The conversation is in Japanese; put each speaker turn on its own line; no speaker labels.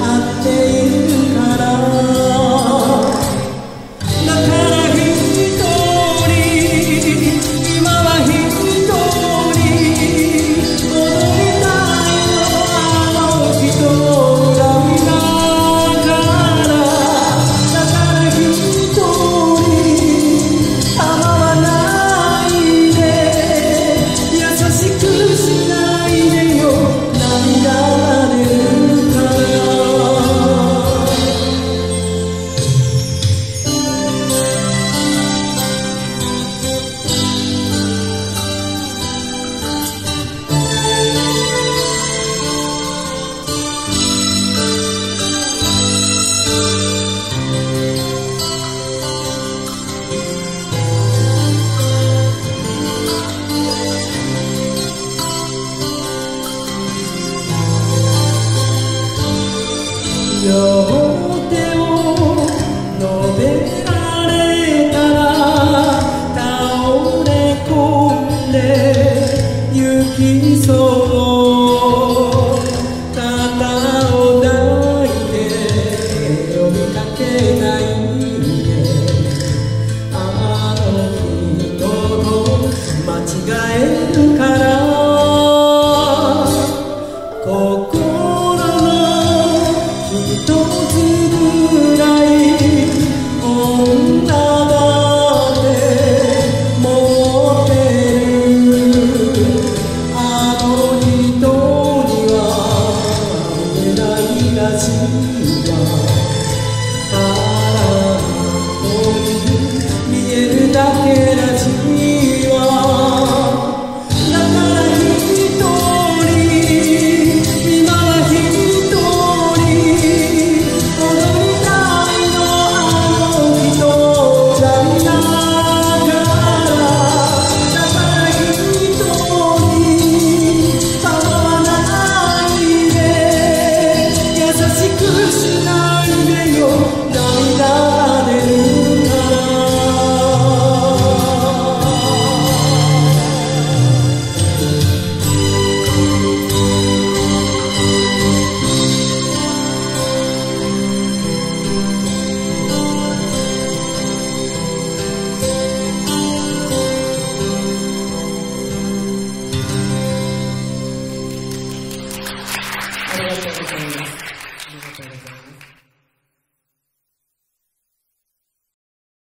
あってきそう。ありがとうございます。ありがとうございます。